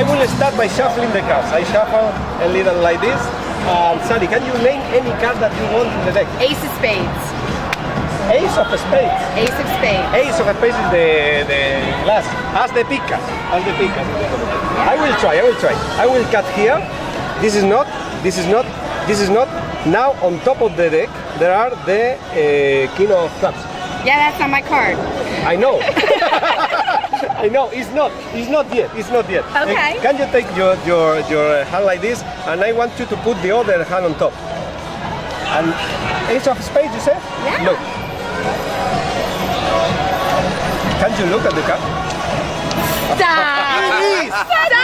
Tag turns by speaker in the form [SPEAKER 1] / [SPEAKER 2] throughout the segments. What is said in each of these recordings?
[SPEAKER 1] I will start by shuffling the cards. I shuffle a little like this. Um, Sally, can you name any card that you want in the deck?
[SPEAKER 2] Ace of spades.
[SPEAKER 1] Ace of spades.
[SPEAKER 2] Ace of spades.
[SPEAKER 1] Ace of spades is the, the last. As the picas. As the picas. I will try, I will try. I will cut here. This is not, this is not, this is not. Now on top of the deck, there are the uh, king of clubs.
[SPEAKER 2] Yeah, that's not my card.
[SPEAKER 1] I know. I know, it's not, it's not yet, it's not yet.
[SPEAKER 2] Okay.
[SPEAKER 1] Uh, can you take your, your, your hand like this, and I want you to put the other hand on top. And ace of spades, you said?
[SPEAKER 2] Yeah.
[SPEAKER 1] Look. Can't you look at the card?
[SPEAKER 2] Stop!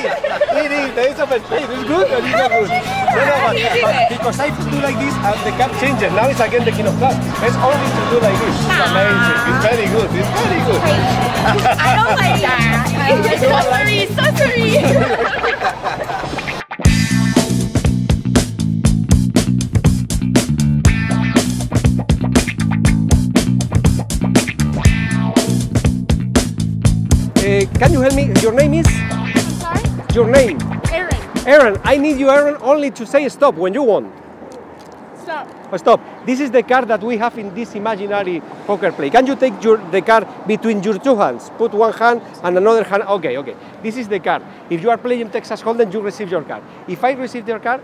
[SPEAKER 1] It is! It is! It is! The ace of is good or it's not good? No, no, but,
[SPEAKER 2] do you do
[SPEAKER 1] but because I do like this and the card changes. Now it's again the king of clubs. It's only to do like this. It's amazing. It's very good. It's very good.
[SPEAKER 2] I don't like that. Sorcery, sorcery.
[SPEAKER 1] Uh, can you help me? Your name is? Your name?
[SPEAKER 2] Aaron,
[SPEAKER 1] Aaron, I need you, Aaron, only to say stop when you want.
[SPEAKER 2] stop.
[SPEAKER 1] Oh, stop. This is the card that we have in this imaginary poker play. Can you take your, the card between your two hands? Put one hand and another hand. Okay, okay. This is the card. If you are playing Texas Hold'em, you receive your card. If I receive your card,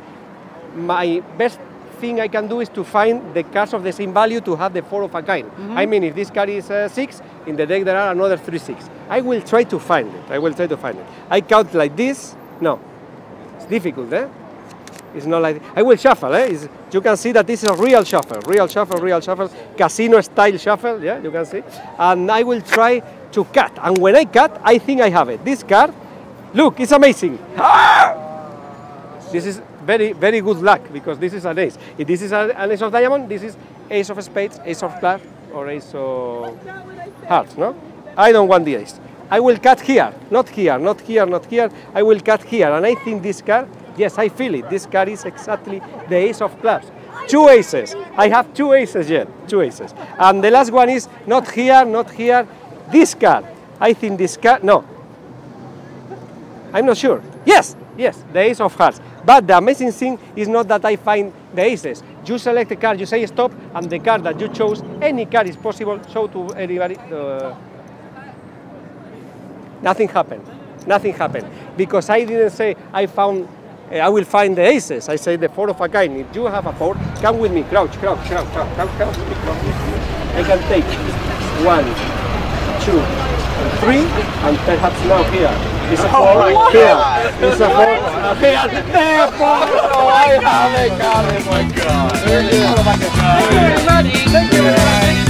[SPEAKER 1] my best thing I can do is to find the cards of the same value to have the four of a kind. I mean, if this card is uh, six, in the deck there are another three six. I will try to find it. I will try to find it. I count like this. No, it's difficult, eh? It's not like I will shuffle. Eh? It's, you can see that this is a real shuffle, real shuffle, real shuffle, casino style shuffle. Yeah, you can see. And I will try to cut. And when I cut, I think I have it. This card, look, it's amazing. Ah! This is very, very good luck because this is an ace. If this is an ace of diamond, this is ace of spades, ace of clubs, or ace of hearts. No, I don't want the ace. I will cut here, not here, not here, not here. I will cut here, and I think this card. Yes, I feel it. This card is exactly the ace of clubs. Two aces. I have two aces yet. Two aces. And the last one is not here, not here. This card. I think this card. No, I'm not sure. Yes, yes, the ace of hearts. But the amazing thing is not that I find the aces. You select a card, you say stop, and the card that you chose, any card is possible, show to anybody. Uh, nothing happened. Nothing happened. Because I didn't say I found, uh, I will find the aces. I say the four of a kind. If you have a four, come with me. Crouch, crouch, crouch, crouch, crouch, crouch. I can take one, two, three, and perhaps now here. It's a oh four
[SPEAKER 3] my
[SPEAKER 1] here. It's a four here. There, four. Oh, I have got it.
[SPEAKER 3] Oh my god.
[SPEAKER 1] Thank you very much. Thank you very much.